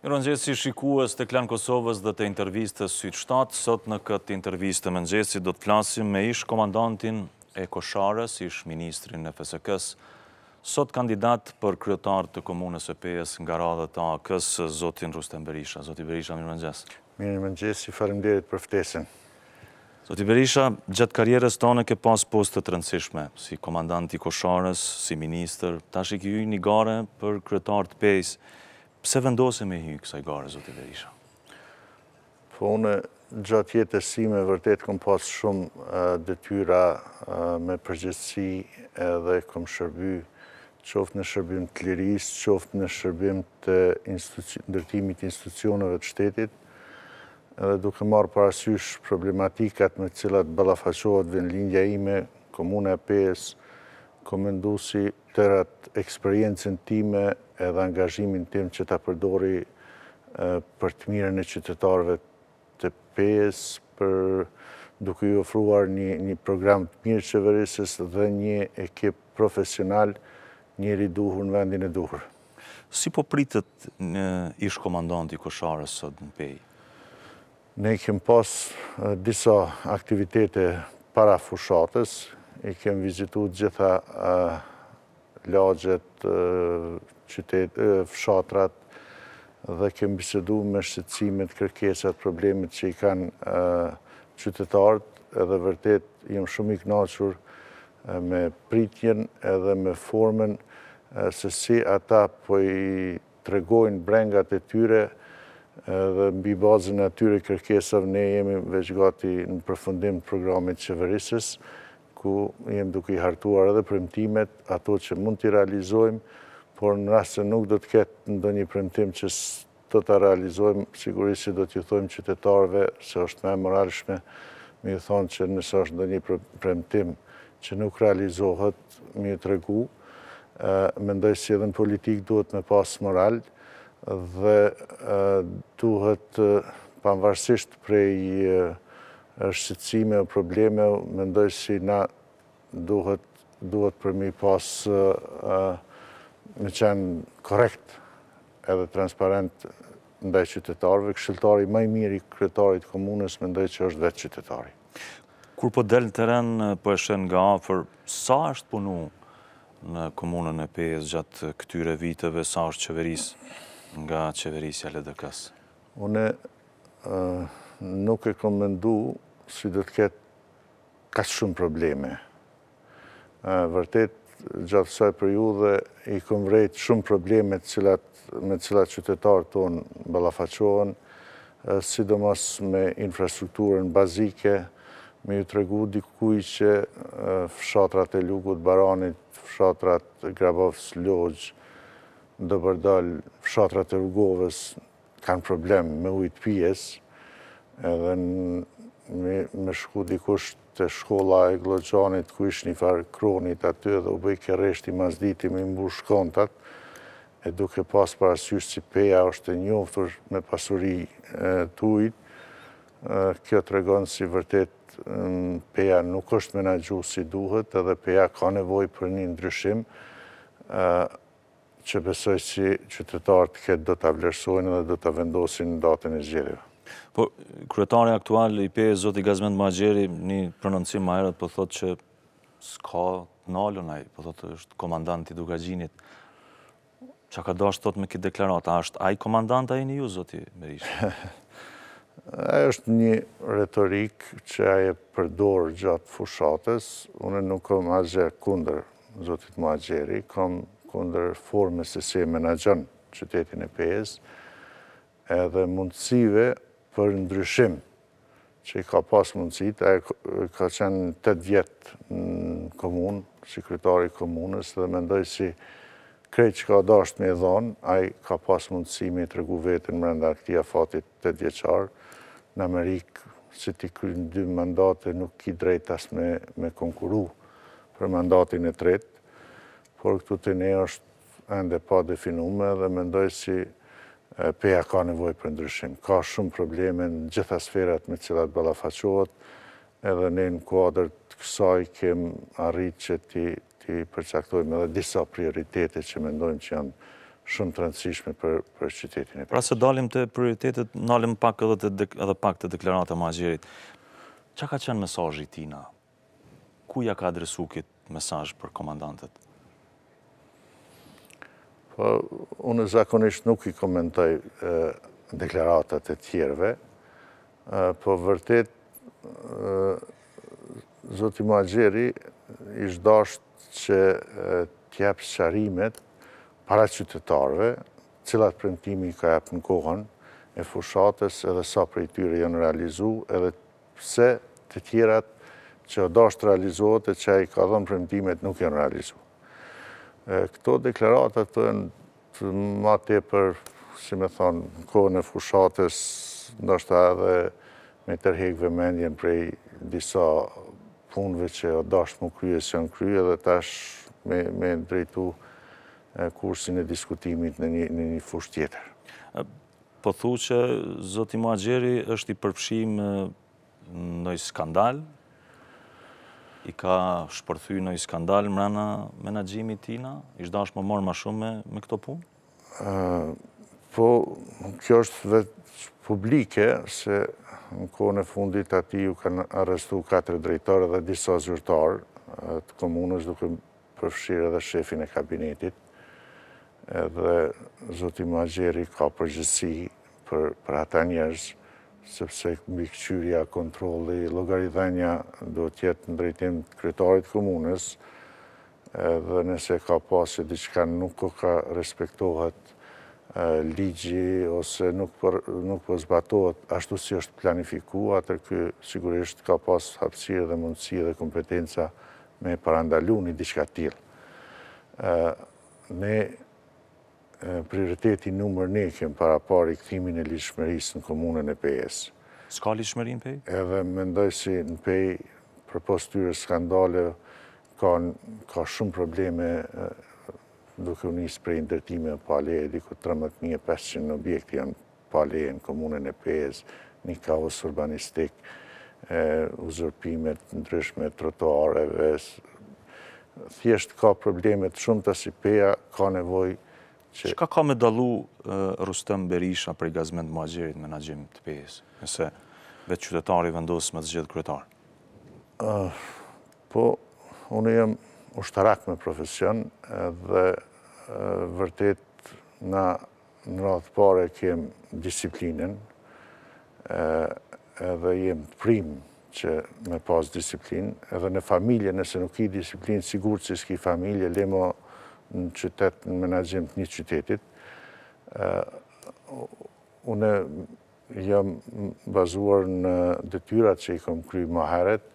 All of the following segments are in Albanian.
Mirëmëngjesi shikues të Klan Kosovës dhe të intervistës Sytë 7, sot në këtë intervistë të mëngjesi do të flasim me ish komandantin e Kosharës, ish ministrin e FSK-s, sot kandidat për kryetar të komunës së Pejës nga radhët e AAK-së, zotin Rustem Berisha. Zoti Berisha, mirë mëngjes. Mirëmëngjesi, faleminderit për ftesën. Zoti Berisha, gjatë karrierës tënde ke pasë poste të rëndësishme, si komandant i Kosharës, si ministër, tash i ke hyrë një gare për kryetar të Pejës. Pse vendose me i hy kësaj gare, zoti Berisha? Po unë gjatë jetës sime vërtet kam pasë shumë detyra me përgjegjësi edhe kam shërby qoftë në shërbim të lirisë, qoftë në shërbim të ndërtimit të institucioneve të shtetit, Edhe duke marrë parasysh problematikat me të cilat ballafaqohet vendlindja ime, Komuna e Pejës, kom mendu si tërë atë eksperiencën time edhe angazhimin tim që ta përdori për të mirën e qytetarëve të Pejës, për duke ju ofruar një program të mirë qeverisës dhe një ekip profesional, njeri i duhur në vendin e duhur. Si po pritet një ish-komandant i Kosharës sot në Pejë? Ne kemë pas disa aktivitete para fushatës, i kemë vizitu të gjitha lagjet, fshatrat dhe kemë bisedu me shqetësimet, kërkesat, problemet që i kanë qytetarët edhe vërtet jam shumë i kënaqur me pritjen edhe me formën se si ata po i tregojnë brengat e tyre dhe mbi bazën e atyre kërkesave ne jemi veç gati në përfundim të programit qeverisës, ku jemi duke i hartuar edhe premtimet, ato që mund t'i realizojmë, por në rast se nuk do të ketë ndonjë premtim që Do ta realizojmë, sigurisht që do t'iu thojmë qytetarëve se është më e moralshme me ju thonë që nëse është ndonjë premtim që nuk realizohet, me ju tregu, mendoj si edhe në politikë duhet me pas moral dhe duhet pavarësisht prej shqetësime o probleme, mendoj si na duhet duhet për me pas me qenë korekt. edhe transparent ndaj qytetarëve, këshilltari më i mirë i kryetarit të komunës mendoj që është vetë qytetari. Kur po del në terren, po e sheh nga afër, sa është punu në komunën e Pejës gjatë këtyre viteve, sa është qeveris nga qeverisja e LDK-së? Unë nuk e kam mendu si do të ketë kaq shumë probleme. Vërtet, gjatë kësaj periudhe i kom vrejt shumë probleme të cilat me të cilat qytetarët tonë ballafaqohen, sidomos me infrastrukturën bazike, me ju tregu dikujt që fshatrat e Lugut t'Baranit, fshatrat Grabovc, Loxhë, Dobërdol, fshatrat e Rugovës, kanë problem me ujë të pijes, edhe me shku dikush te shkolla e Gllogjanit, ku ish një farë kronit aty, edhe u bëjke rreshti masdite me mbush kontat, e duke pas parasysh që Peja është e njoftur me pasuri të ujit, kjo tregon si vërtet Peja nuk është menaxhu si duhet, edhe Peja ka nevojë për një ndryshim, që besoj si qytetarët këtë do ta vlerësojnë dhe do ta vendosin në datën e zgjedhjeve. Por, kryetari aktual i Pejës, zoti Gazmend Muhaxheri, n'një prononcim më herët po thotë që s'ka t'nalun ai, po thotë është komandant i Dukagjinit. Qa ka dasht t'thotë me këtë deklaratë, a është ai komandant apo jeni ju, zoti Berisha? Është një retorikë që ai e përdor gjatë fushatës, unë nuk kam asgjë kundër zotit Muhaxheri, kam kundër formës se si e menaxhon qytetin e Pejës, edhe mundësive për ndryshim që i ka pas mundësitë, ka qenë 8 vjet në komunë, si kryetar i komunës, dhe mendoj si krejt çka ka dasht me i dhonë, ai ka pas mundësi me i tregu veten mrenda këtij afatit tetëvjeçar në Amerikë si t'i kryn dy mandate nuk ki drejt as me konkuru për mandatin e tretë por këtu te ne është ende pa definume dhe mendoj si Peja ka nevojë për ndryshim ka shumë probleme në gjitha sferat me cilat ballafaqohet Edhe ne në kuadër të kësaj kemë arritë që t'i t'i përcaktojmë edhe disa prioritete që mendojmë që janë shumë të rëndësishme për për qytetin e Pejës. Para se dalim te prioritetet, ndalem pak edhe te dek edhe pak te deklarata e Muhaxherit. Çka ka qenë mesazhi i tijna? Ku ia ka adresu këtë mesazh për komandantët? Po, unë zakonisht nuk i komentoj deklaratat e tjerëve, po vërtet zoti Muhaxheri ish dasht që t'jep sqarimet para qytetarëve, cilat premtime i ka jep në kohën e fushatës edhe sa prej tyre janë realizu edhe Pse të tjerat që o dashtë të realizohet e që ai i ka dhënë premtimet nuk janë realizu. Këto deklaratat janë ma tepër, si me thënë, në kohën e fushatës, ndoshta edhe me tërhek vëmendjen prej disa punëve që o dashtë mu kry e s'janë kry edhe tash me drejtu kursin e diskutimit në një fushë tjetër. Po thu që zoti Muhaxheri është i përfshim në ndonjë skandal? I ka shpërthy ndonjë skandal mbrana menaxhimit t'tina? Ish dashtë m'u marr ma shumë me këto punë? Po, kjo është veç publike se në kohën e fundit atij ju kanë arrestu katër drejtorë dhe disa zyrtarë të komunës duke përfshirë edhe shefin e kabinetit, edhe zoti Muhaxheri ka përgjegjësi për ata njerëz, sepse mbikëqyrja, kontrolli, llogaridhënia duhet të jetë në drejtim të kryetarit të komunës, edhe nëse ka pa që diçka nuk po respektohet ligji ose nuk po nuk po zbatohet ashtu si është planifiku, atëherë ky sigurisht ka pas hapësirë dhe mundësi dhe kompetenca me parandalu një diçka të tillë. Ne prioriteti numër një kemë parapa rikthimin e ligjshmerisë në komunën e Pejës. S'ka ligjshmeri në Pejë? Edhe mendoj se në Pejë, përpos këtyre skandaleve, ka shumë probleme duke u nis prej ndërtimeve pa leje, diku 13.500 objekte janë Pa leje në Komunën e Pejës, një kaos urbanistik, uzurpime të ndryshme të trotuareve, thjesht ka probleme të shumta se Peja ka nevojë që... Çka ka me dallu Rustem Berisha prej Gazmend Muhaxherit në menaxhim të Pejës, nëse vetë qytetari vendos me të zgjedh kryetar? Po, unë jam ushtarak me profesion dhe vërtet na Në radhë të parë e kem disiplinën, edhe jem t'primë që me pas disiplinë, edhe në familje nëse nuk ki disiplinë, sigurt që s'ki familje, le mo në qytet në menaxhim të një qytetit. Unë jam bazuar në detyrat që i kom kry ma heret,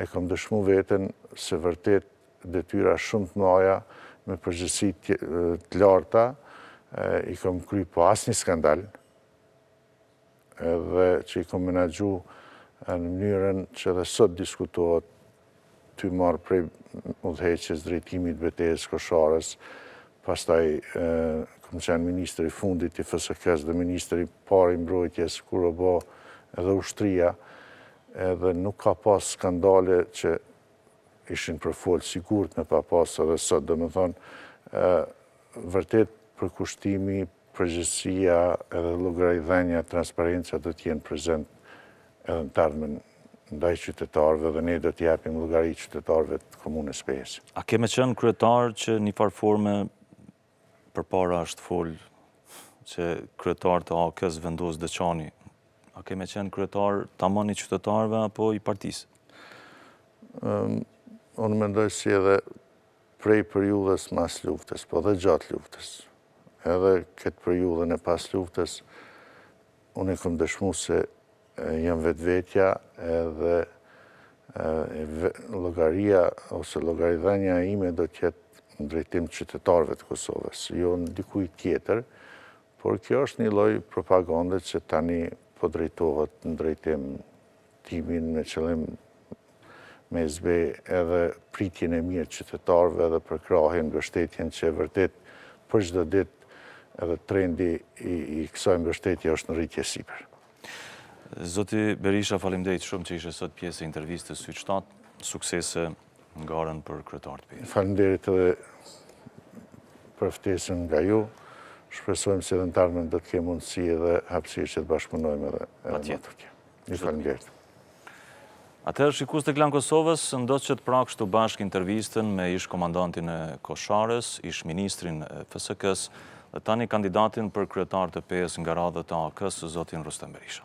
e kom dëshmu veten se vërtet Detyra shumë të mëdha, me përgjegjësi të larta, i kam kry pa asnjë skandal, edhe që i kam menaxhu në mënyrën që edhe sot diskutohet tuj marrë prej udhëheqjes, drejtimit të betejës së Kosharës, pastaj kam qenë ministër i fundit i FSK-së dhe ministër i parë i mbrojtjes kur u bë edhe ushtria, edhe nuk ka pas skandale që ishin përfol sigurt me pa pas edhe sot domethënë vërtet përkushtimi përgjegjësia edhe llogaridhënia transparenca do të jenë prezent edhe në të ardhmen ndaj qytetarëve dhe ne do t'i japim llogari qytetarëve të komunës së Pejës. A ke me qenë kryetar që një farë forme Përpara është përfol që kryetar të AAK-së i vendos Deçani. A ke me qenë kryetar tamam i qytetarëve apo i partisë? Unë mendoj si edhe prej periudhës mas luftës, po dhe gjatë luftës. Edhe këtë periudhën e pas luftës, unë e kam dëshmu se Jam vetvetja edhe llogaria ose llogaridhënia ime do të jetë në drejtim qytetarëve të Kosovës, jo në dikujt tjetër, por kjo është një lloj propagande që tani po drejtohet në drejtim timin me qëllim me zbe edhe pritjen e mirë të qytetarëve dhe përkrahjen mbështetjen që e vërtet për çdo ditë edhe trendi i kësaj mbështetje është në rritje sipër. Zoti Berisha, faleminderit shumë që ishe sot pjesë e intervistës Sytë Shtatë. Suksese në garën për kryetar të Pejës. Faleminderit edhe për ftesën nga ju. Shpresojmë se edhe në të ardhmen do të kemë mundësi edhe hapësirë që të bashkëpunojmë edhe më tutje. Ju faleminderit. Atëherë shikues të Klan Kosovës, ndoqët pra kështu bashkë intervistën me ish-komandantin e Koshares, ish-ministrin e FSK-së dhe tani kandidatin për kryetar të Pejës nga radhët e AAK-së, zotin Rrustem Berisha.